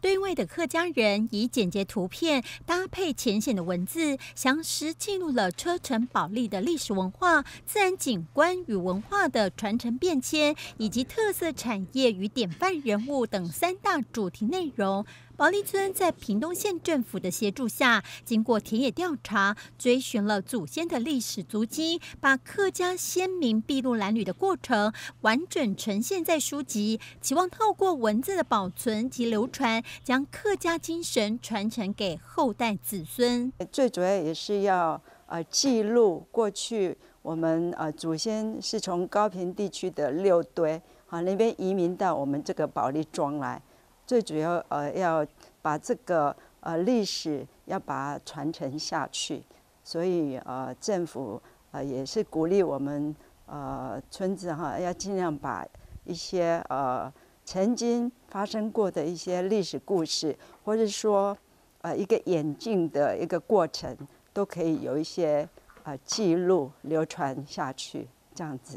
对外的客家人以简洁图片搭配浅显的文字，详实记录了车城保利的历史文化、自然景观与文化的传承变迁，以及特色产业与典范人物等三大主题内容。保利村在屏东县政府的协助下，经过田野调查，追寻了祖先的历史足迹，把客家先民筚路蓝缕的过程完整呈现在书籍，期望透过文字的保存及流传，将客家精神传承给后代子孙。最主要也是要呃记录过去我们呃祖先是从高平地区的六堆啊那边移民到我们这个保利庄来。最主要呃要把这个呃历史要把它传承下去，所以呃政府呃也是鼓励我们呃村子哈要尽量把一些呃曾经发生过的一些历史故事，或者说呃一个演进的一个过程，都可以有一些呃记录流传下去，这样子。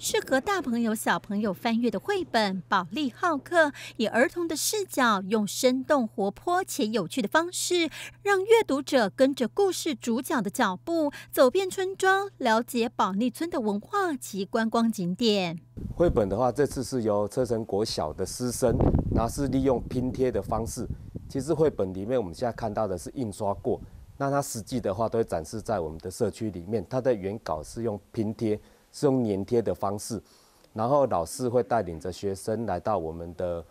适合大朋友、小朋友翻阅的绘本《保利好客》，以儿童的视角，用生动活泼且有趣的方式，让阅读者跟着故事主角的脚步，走遍村庄，了解保利村的文化及观光景点。绘本的话，这次是由车城国小的师生，那是利用拼贴的方式。其实绘本里面，我们现在看到的是印刷过，那它实际的话都会展示在我们的社区里面。它的原稿是用拼贴。是用粘贴的方式，然后老师会带领着学生来到我们的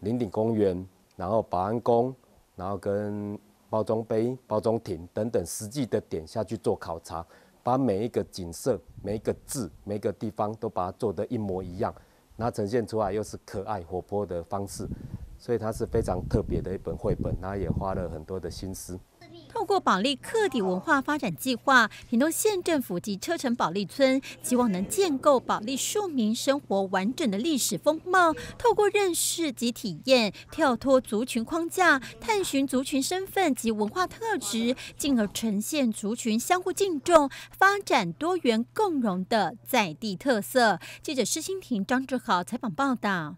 林顶公园，然后保安宫，然后跟包装杯、包装亭等等实际的点下去做考察，把每一个景色、每一个字、每一个地方都把它做得一模一样，然后呈现出来又是可爱活泼的方式，所以它是非常特别的一本绘本，然后也花了很多的心思。透过保利客体文化发展计划，屏东县政府及车城保利村希望能建构保利庶民生活完整的历史风貌。透过认识及体验，跳脱族群框架，探寻族群身份及文化特质，进而呈现族群相互敬重、发展多元共融的在地特色。记者施欣婷、张志豪采访报道。